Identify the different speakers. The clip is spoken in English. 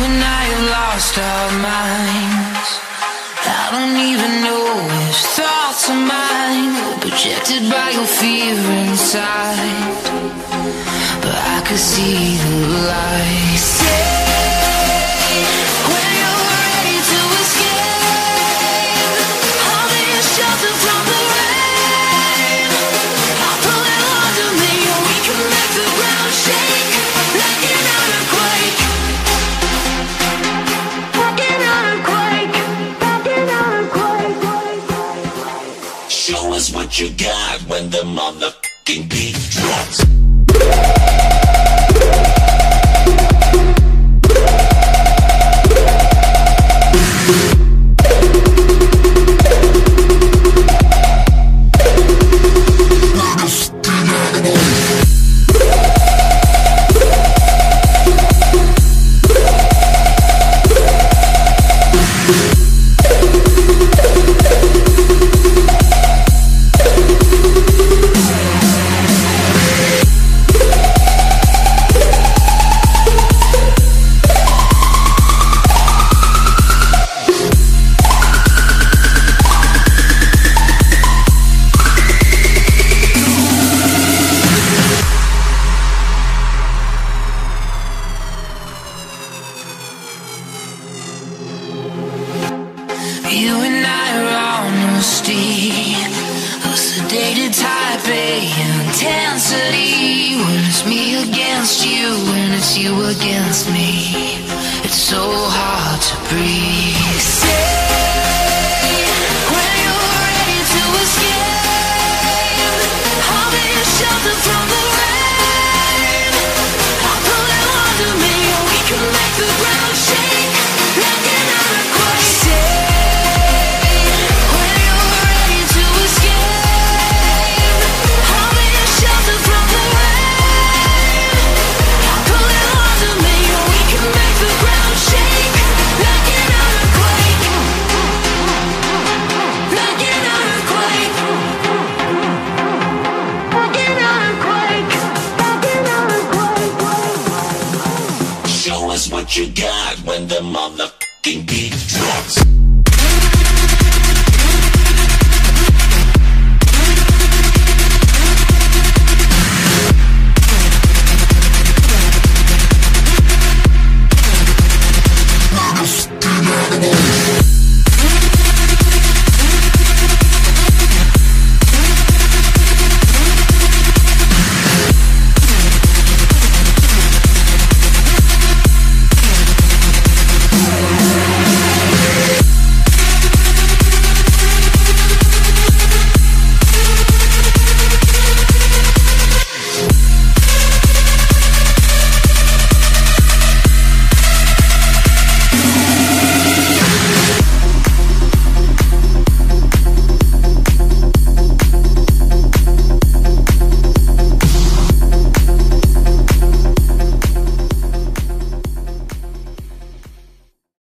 Speaker 1: And I have lost our minds. I don't even know if thoughts are mine, projected by your fear inside. But I could see the light.
Speaker 2: What you got when the motherfucking beat drops.
Speaker 1: You and I are on a a sedated type A intensity. When it's me against you, and it's you against me, it's so hard to breathe.
Speaker 2: You got when the motherfucking beat drops.